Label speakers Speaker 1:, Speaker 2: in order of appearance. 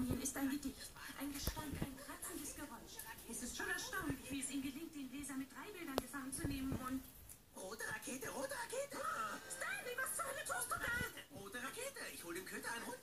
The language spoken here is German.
Speaker 1: Daniel ist ein Gedicht. Ein Gestank, ein kratzendes Geräusch. Es ist schon erstaunlich, wie es ihm gelingt, den Leser mit drei Bildern gefangen zu nehmen und...
Speaker 2: Rote Rakete, rote Rakete!
Speaker 1: Stanley, was zur Hölle tust du da?
Speaker 2: Rote Rakete, ich hole dem Köter einen Hund.